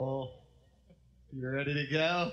Oh, you ready to go?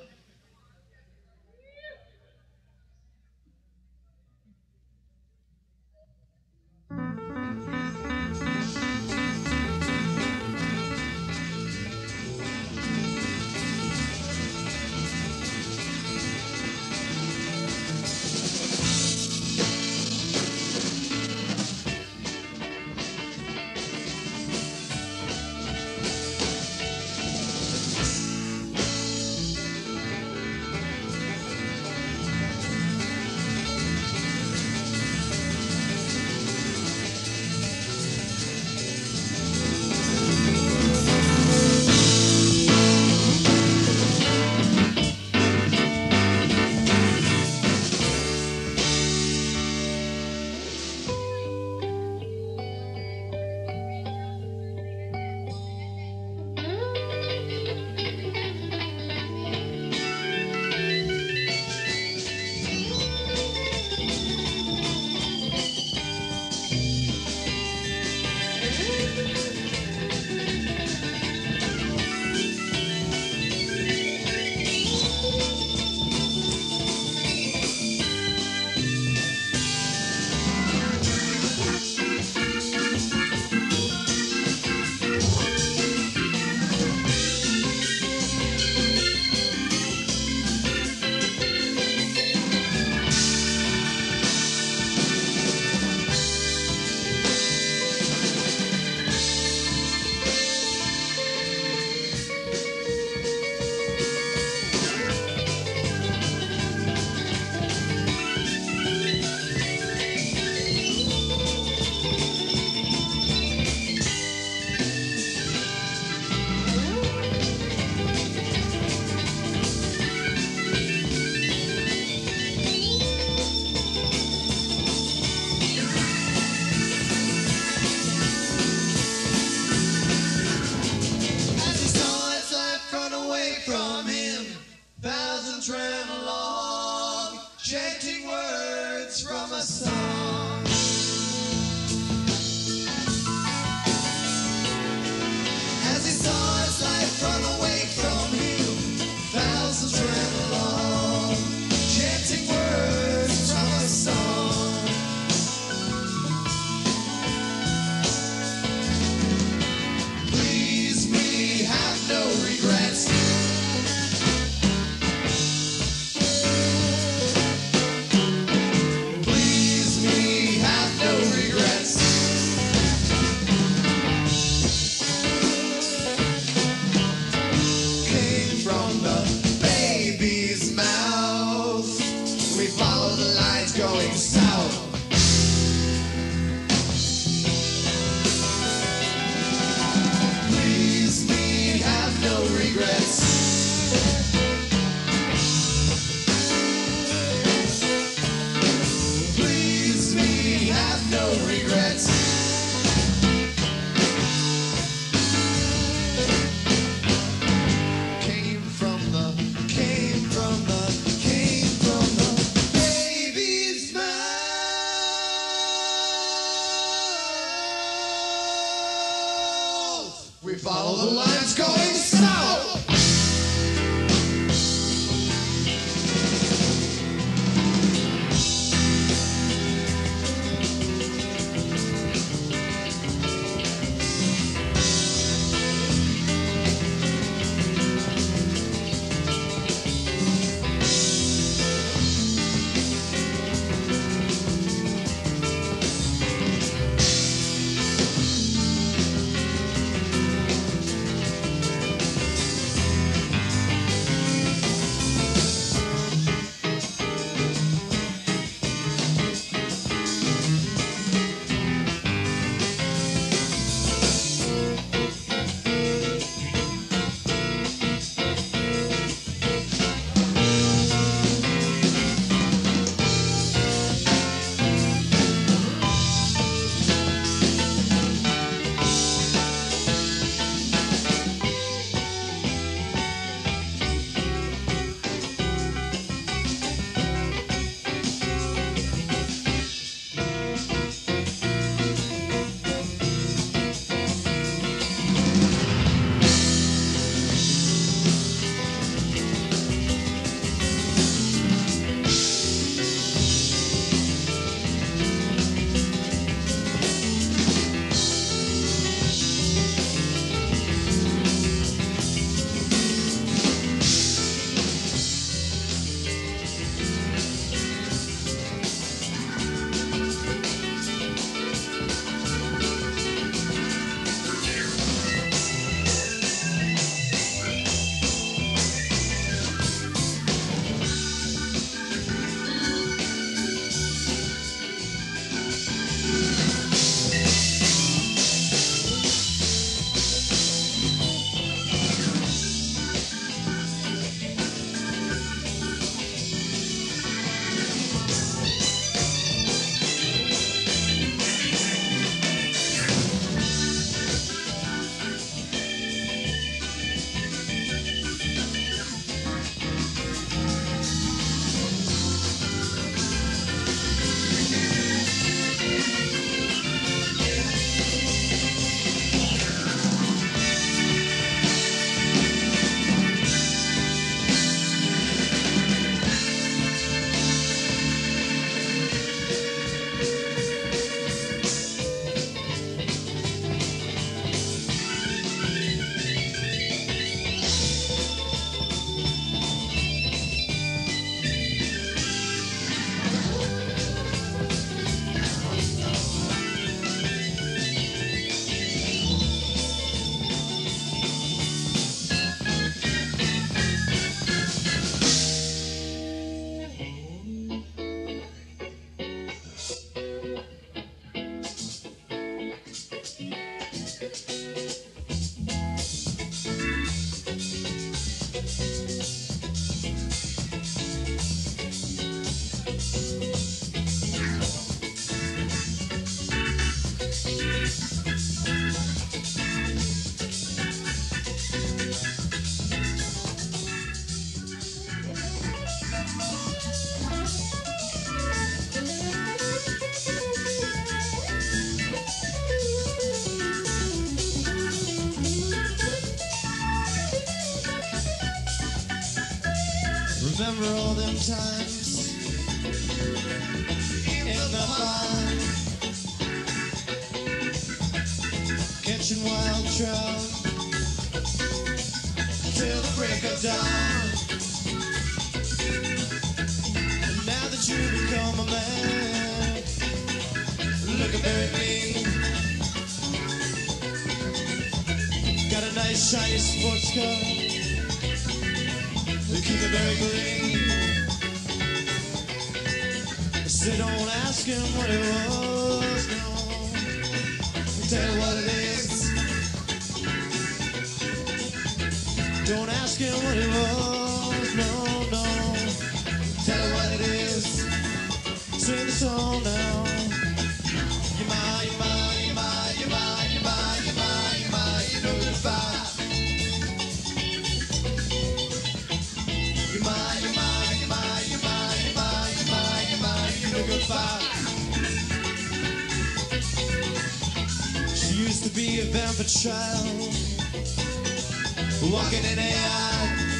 Walking in AI.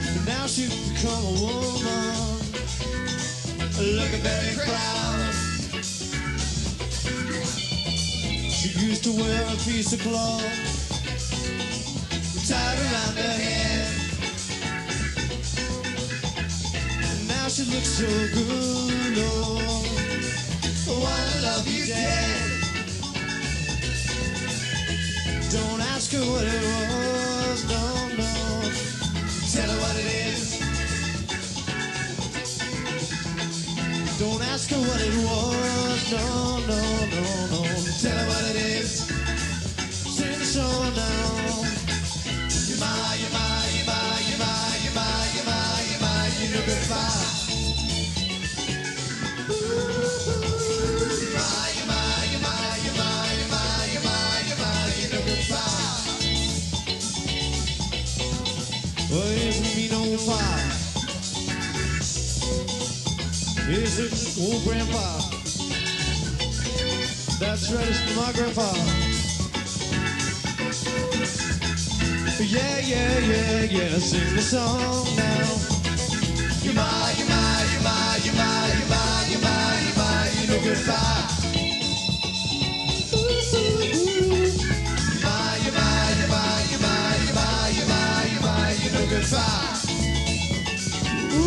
But now she's become a woman, looking very proud. She used to wear a piece of cloth tied around her head. And now she looks so good, oh, oh wanna love you ask her what it was, no, no. Tell her what it is. Don't ask her what it was, no, no, no, no. Tell her what it is. Sing the song now. It old grandpa? That's right, it's my grandpa. Yeah, yeah, yeah, yeah, sing the song now. You my, you my, you my, you my, you my, you my, you my, you know goodbye.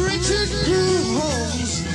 Richard Groove Holmes.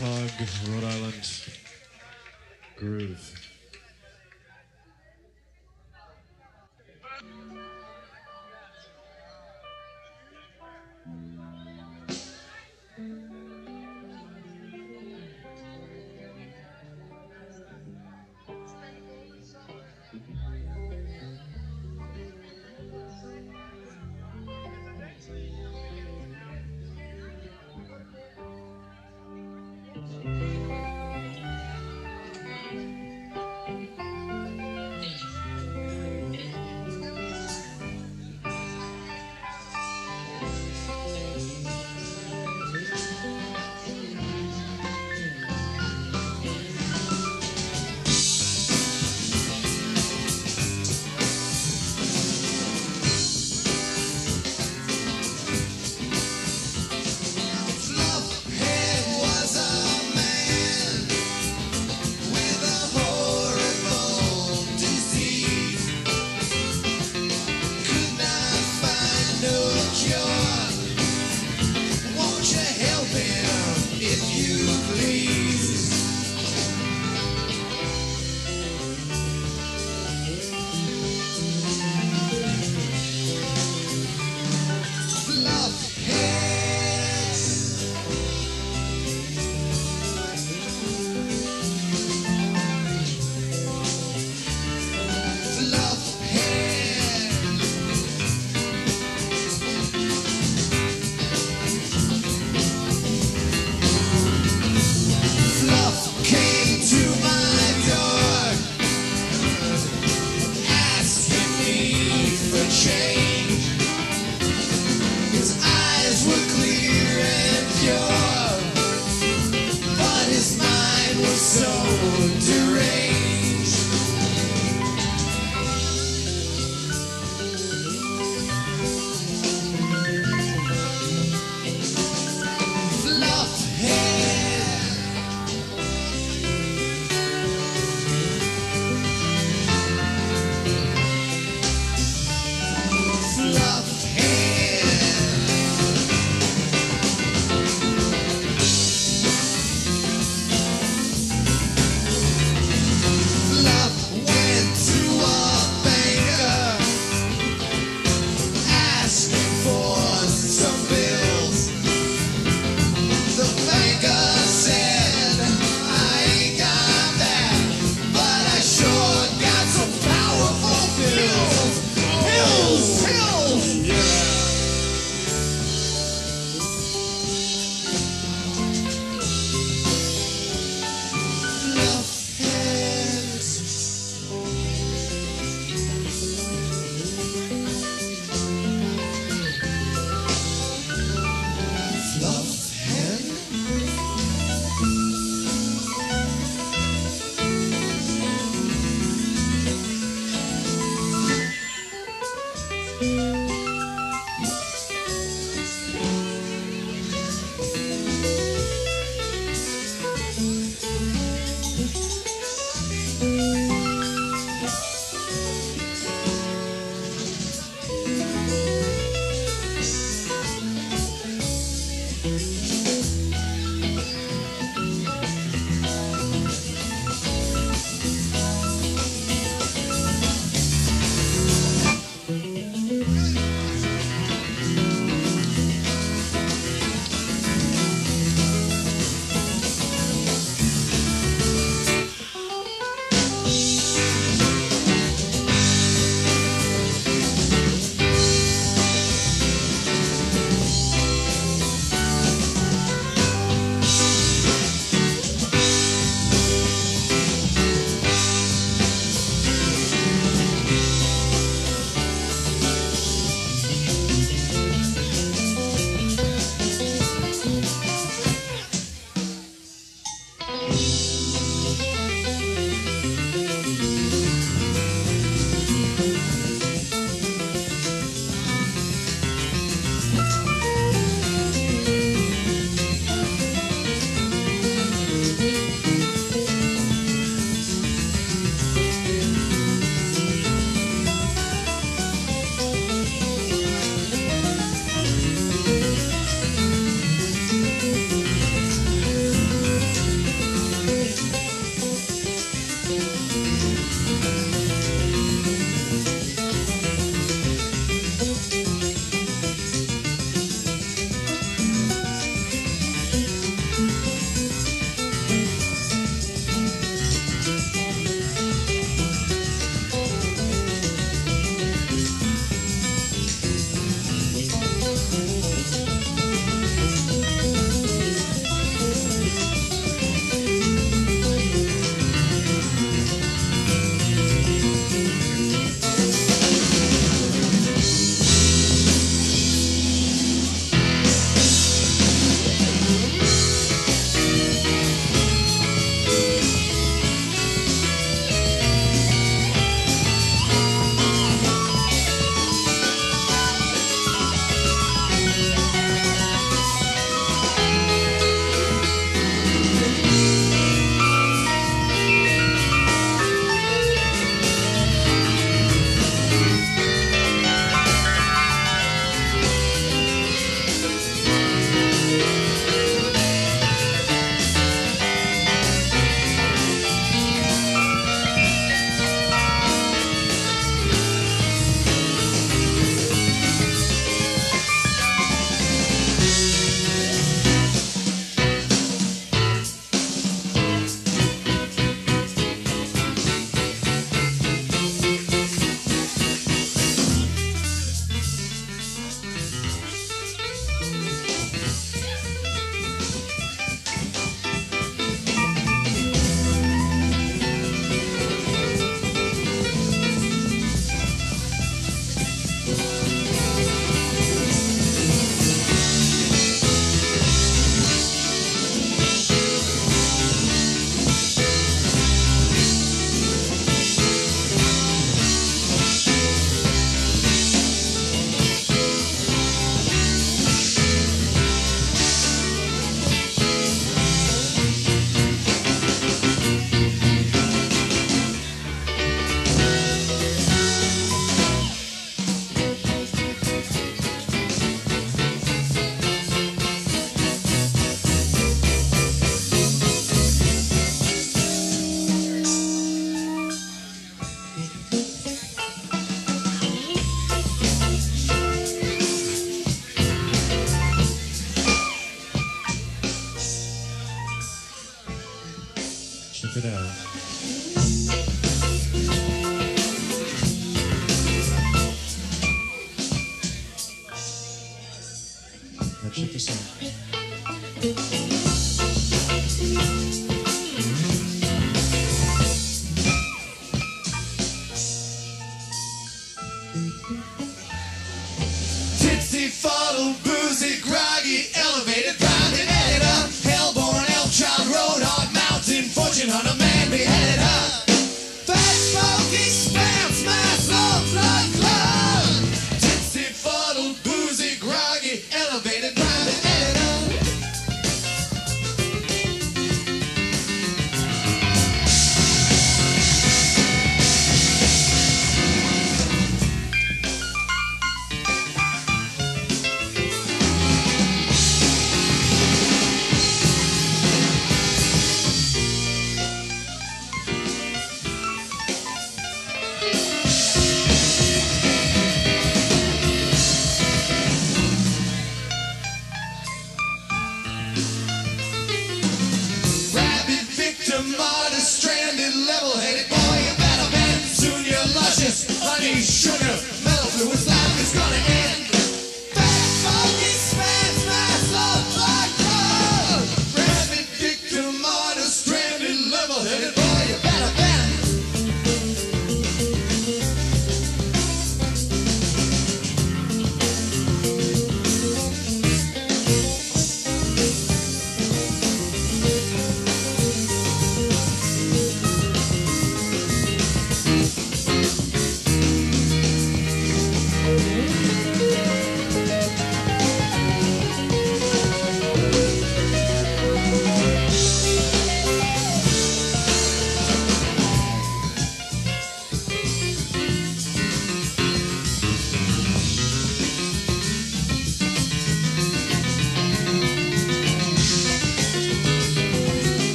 Much. Rhode Island.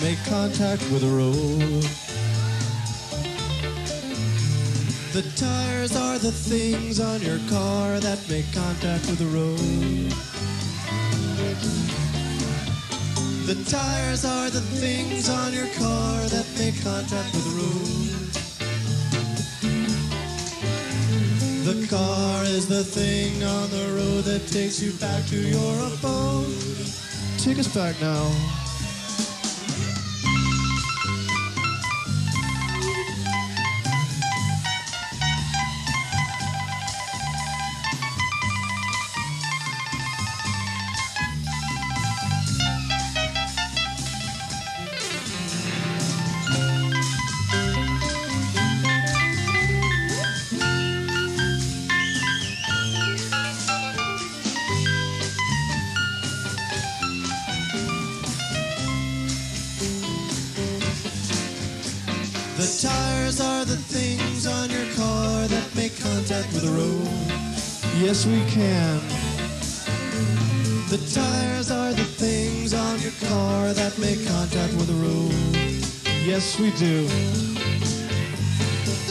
Make contact with the road. The tires are the things on your car that make contact with the road. The tires are the things on your car that make contact with the road. The car is the thing on the road that takes you back to your abode. Take us back now. The tires are the things on your car that make contact with the road. Yes, we can. The tires are the things on your car that make contact with the road. Yes, we do.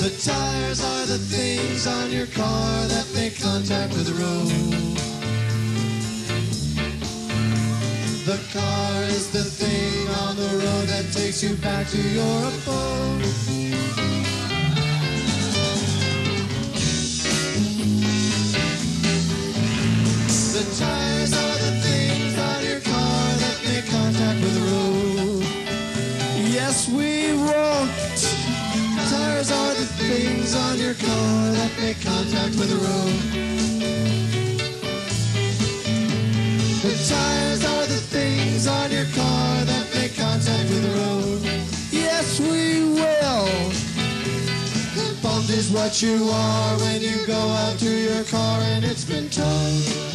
The tires are the things on your car that make contact with the road. The car is the thing on the road that takes you back to your abode. The tires are the things on your car that make contact with the road. Yes, we won't. Tires are the things on your car that make contact with the road. Things on your car that make contact with the road. Yes, we will. Bummed is what you are when you go out to your car and it's been towed.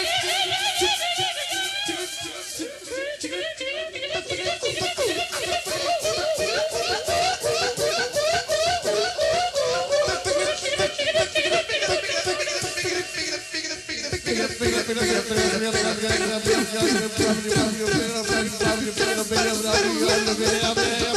I'll be better,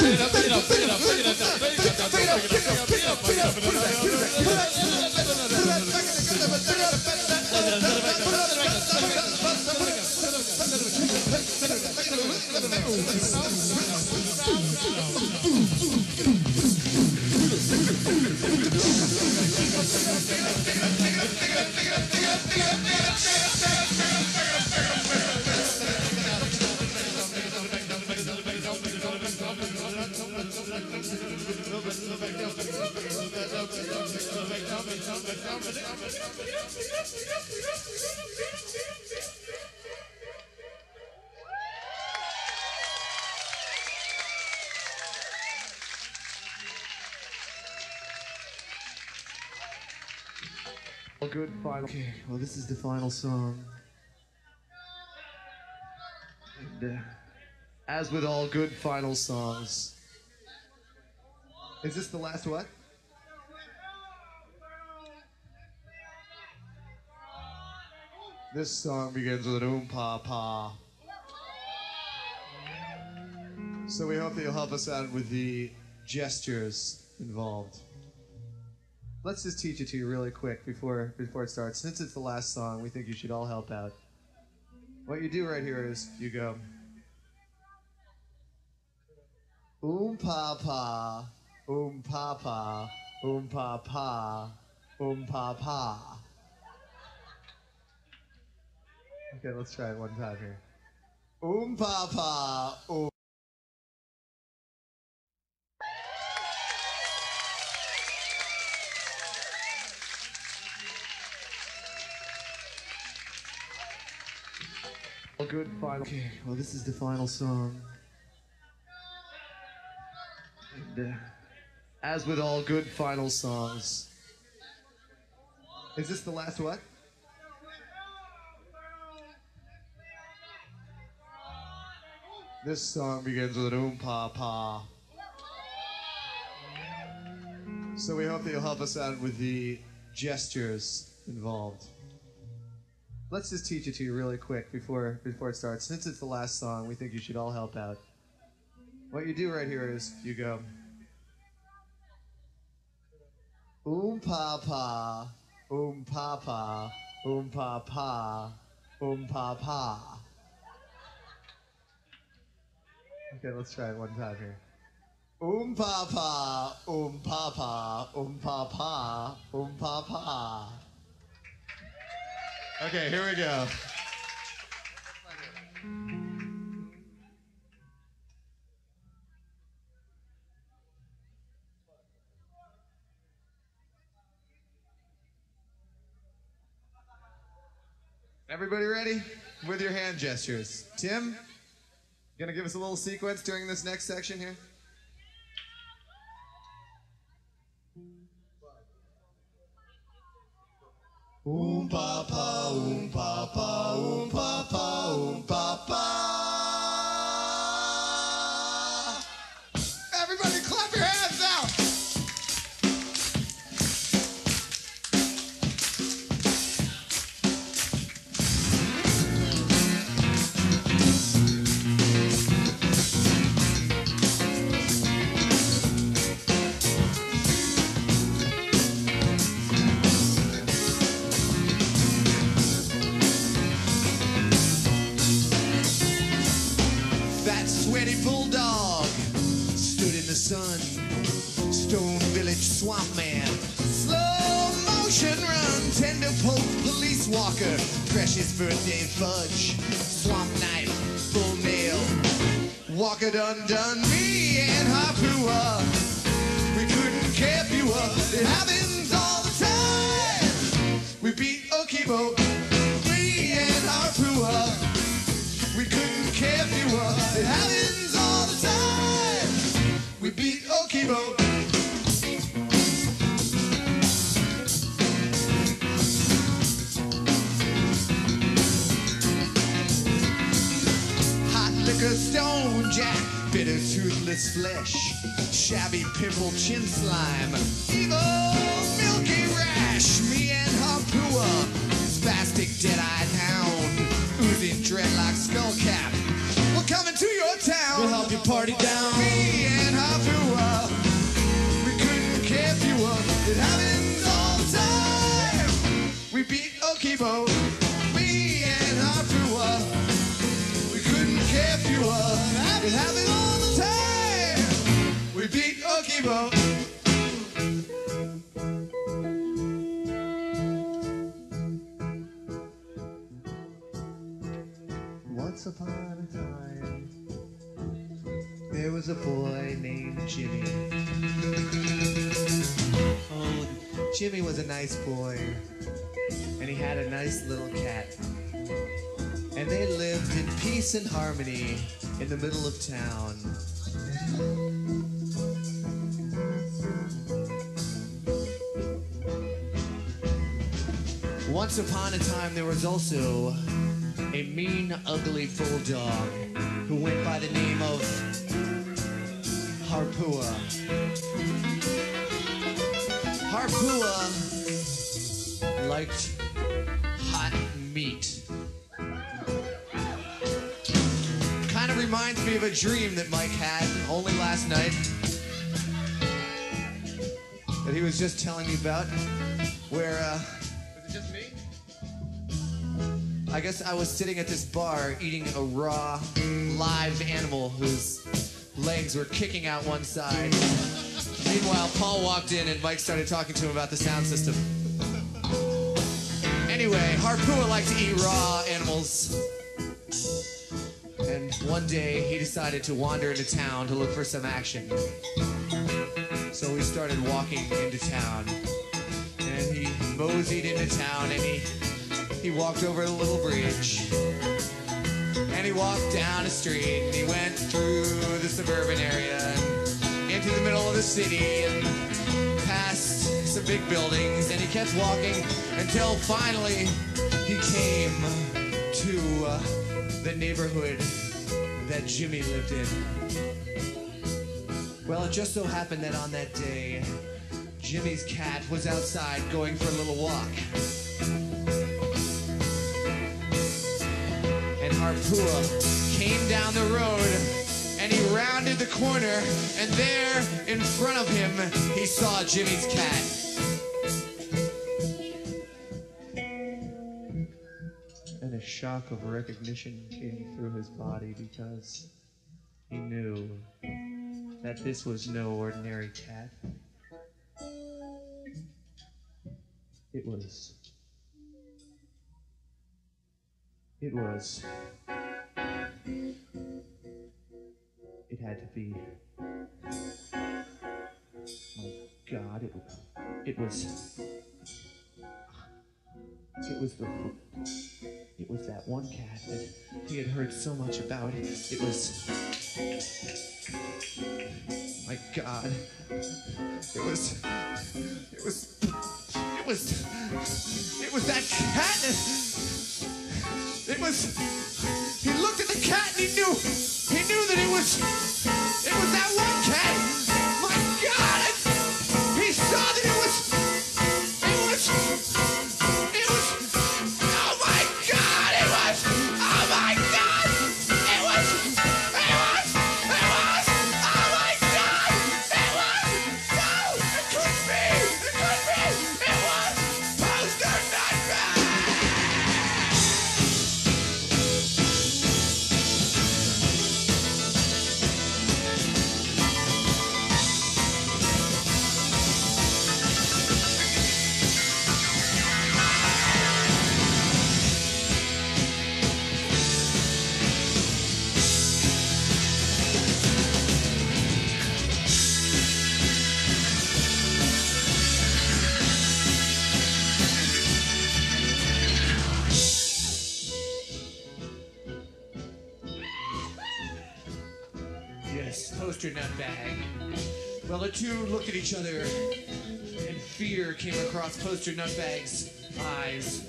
this is the final song. And, uh, as with all good final songs, Is this the last what? this song begins with an oom pa pa. So we hope that you'll help us out with the gestures involved. Let's just teach it to you really quick before before it starts. Since it's the last song, we think you should all help out. What you do right here is you go Oom pa pa, oom pa pa, oom oom. Okay, let's try it one time here. Oom pa pa, Good final. Okay, well, this is the final song. And, uh, as with all good final songs, Is this the last what? this song begins with an oom pa pa. So we hope that you'll help us out with the gestures involved. Let's just teach it to you really quick before before it starts. Since it's the last song, we think you should all help out. What you do right here is you go Oom pa pa, oom pa pa, oom pa pa, oom pa pa. Okay, let's try it one time here. Oom pa pa, oom pa pa, oom pa pa, oom pa pa. Okay, here we go. Everybody ready? With your hand gestures. Tim, gonna give us a little sequence during this next section here? Oom papa, oom papa, oom papa, oom papa. Sweaty bulldog stood in the sun. Stone Village swamp man. Slow motion run. Tender poke police walker. Precious birthday fudge. Swamp knife. Full nail. Walker done done me and Harpua. We couldn't care fewer. It happens all the time. We beat Okibo. Me and Harpua. We couldn't care fewer. It happens all the time. We beat Okibo. Liquor stone jack, bitter toothless flesh, shabby pimple chin slime, evil milky rash. Me and Harpua, spastic dead-eyed hound, oozing dreadlock skull cap. We're coming to your town. We'll help you party down. Me and Harpua, we couldn't care fewer. It happens all the time. We beat Okibo. Me and Harpua, we couldn't care fewer. It happens all the time. We beat Okibo. Once upon a time, there was a boy named Jimmy. Oh, Jimmy was a nice boy, and he had a nice little cat. And they lived in peace and harmony in the middle of town. Once upon a time, there was also a mean, ugly bulldog who went by the name of Harpua. Harpua liked hot meat. Kind of reminds me of a dream that Mike had only last night that he was just telling me about, where, uh, was it just me? I guess I was sitting at this bar eating a raw, live animal whose legs were kicking out one side. Meanwhile, Paul walked in and Mike started talking to him about the sound system. Anyway, Harpua liked to eat raw animals. And one day he decided to wander into town to look for some action. So he started walking into town. And he moseyed into town and he he walked over the little bridge. And he walked down a street and he went through the suburban area and into the middle of the city and past some big buildings and he kept walking until finally he came to uh, the neighborhood that Jimmy lived in. Well, it just so happened that on that day, Jimmy's cat was outside going for a little walk. Harpua came down the road and he rounded the corner and there in front of him he saw Jimmy's cat. And a shock of recognition came through his body because he knew that this was no ordinary cat. It was It was. It had to be. My God, it, it was. It was the. It was that one cat that he had heard so much about. It was. My God. It was. It was. It was. It was that cat! It was. He looked at the cat and he knew. He knew that it was. It was that one cat. across your nutbags' eyes.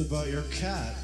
about your cat.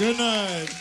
Good night.